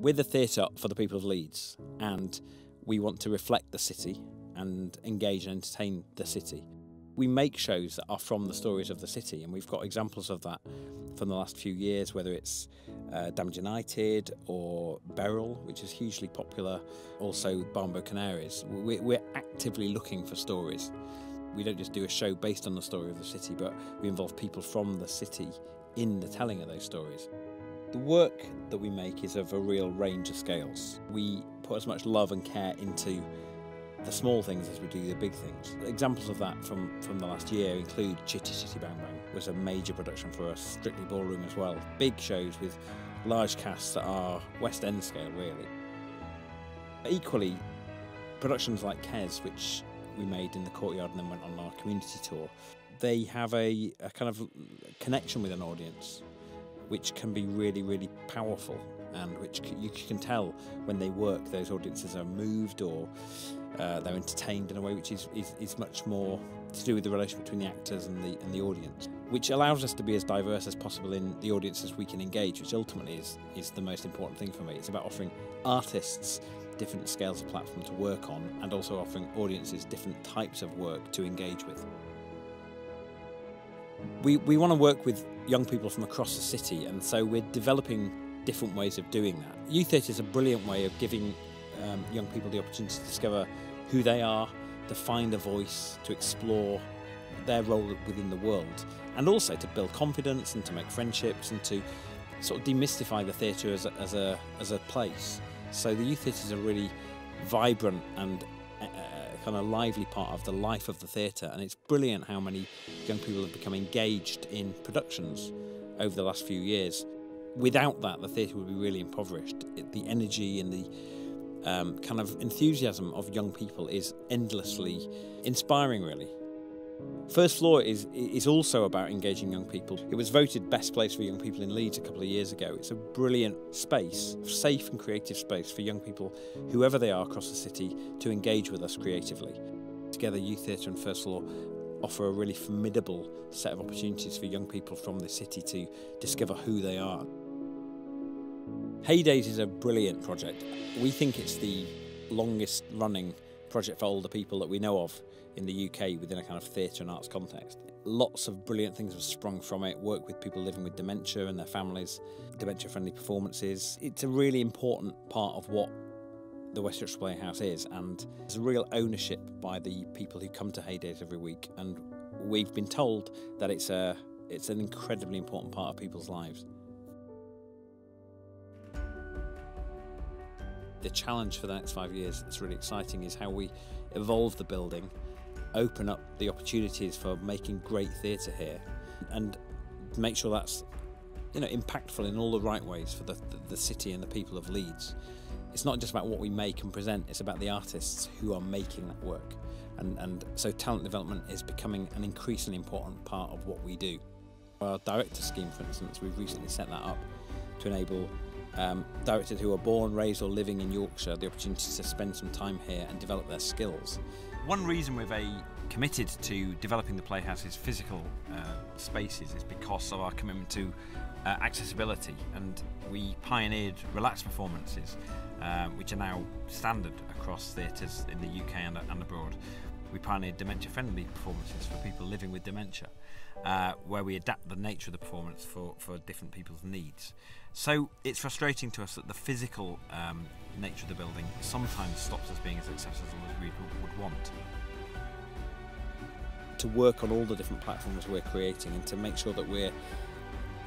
We're the theatre for the people of Leeds, and we want to reflect the city and engage and entertain the city. We make shows that are from the stories of the city, and we've got examples of that from the last few years, whether it's uh, Damned United or Beryl, which is hugely popular, also Barnbow Canaries. We're, we're actively looking for stories. We don't just do a show based on the story of the city, but we involve people from the city in the telling of those stories. The work that we make is of a real range of scales. We put as much love and care into the small things as we do the big things. Examples of that from, from the last year include Chitty Chitty Bang Bang was a major production for us, Strictly Ballroom as well. Big shows with large casts that are West End scale really. Equally, productions like Kes, which we made in the courtyard and then went on our community tour, they have a, a kind of connection with an audience which can be really, really powerful and which you can tell when they work, those audiences are moved or uh, they're entertained in a way which is, is, is much more to do with the relation between the actors and the, and the audience, which allows us to be as diverse as possible in the audiences we can engage, which ultimately is, is the most important thing for me. It's about offering artists different scales of platform to work on and also offering audiences different types of work to engage with. We, we want to work with young people from across the city, and so we're developing different ways of doing that. Youth Theatre is a brilliant way of giving um, young people the opportunity to discover who they are, to find a voice, to explore their role within the world, and also to build confidence and to make friendships and to sort of demystify the theatre as a, as a, as a place. So the Youth Theatre is a really vibrant and kind of lively part of the life of the theatre, and it's brilliant how many young people have become engaged in productions over the last few years. Without that, the theatre would be really impoverished. The energy and the um, kind of enthusiasm of young people is endlessly inspiring, really. First Floor is is also about engaging young people. It was voted best place for young people in Leeds a couple of years ago. It's a brilliant space, safe and creative space for young people, whoever they are across the city, to engage with us creatively. Together, Youth Theatre and First Floor offer a really formidable set of opportunities for young people from the city to discover who they are. Heydays is a brilliant project. We think it's the longest running project for older people that we know of in the UK within a kind of theatre and arts context. Lots of brilliant things have sprung from it. Work with people living with dementia and their families, dementia friendly performances. It's a really important part of what the West Yorkshire Playhouse is, and there's a real ownership by the people who come to Heydays every week. And we've been told that it's a it's an incredibly important part of people's lives. The challenge for the next five years that's really exciting is how we evolve the building, open up the opportunities for making great theatre here, and make sure that's you know impactful in all the right ways for the, the, the city and the people of Leeds. It's not just about what we make and present, it's about the artists who are making that work. And, and so talent development is becoming an increasingly important part of what we do. Our director scheme, for instance, we've recently set that up to enable um, directors who are born, raised, or living in Yorkshire the opportunity to spend some time here and develop their skills. One reason we're very committed to developing the Playhouse's physical uh, spaces is because of our commitment to uh, accessibility, and we pioneered relaxed performances, uh, which are now standard across theatres in the UK and, and abroad. We pioneered dementia friendly performances for people living with dementia, uh, where we adapt the nature of the performance for, for different people's needs. So it's frustrating to us that the physical um, nature of the building sometimes stops us being as accessible as we would want. To work on all the different platforms we're creating and to make sure that we're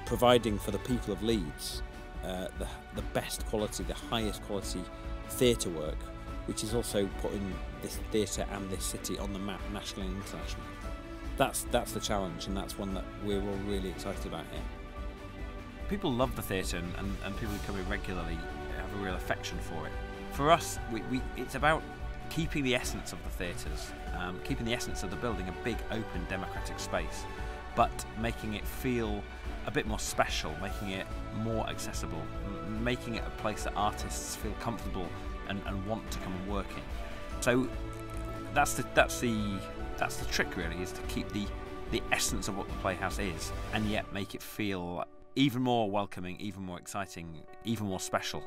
providing for the people of Leeds uh, the, the best quality, the highest quality theatre work, which is also putting this theatre and this city on the map nationally and internationally. That's, that's the challenge and that's one that we're all really excited about here people love the theatre and, and, and, people who come in regularly have a real affection for it. For us, we, we, it's about keeping the essence of the theatres, um, keeping the essence of the building a big, open, democratic space, but making it feel a bit more special, making it more accessible, making it a place that artists feel comfortable and, and want to come and work in. So that's the that's the that's the trick really is to keep the the essence of what the playhouse is and yet make it feel even more welcoming, even more exciting, even more special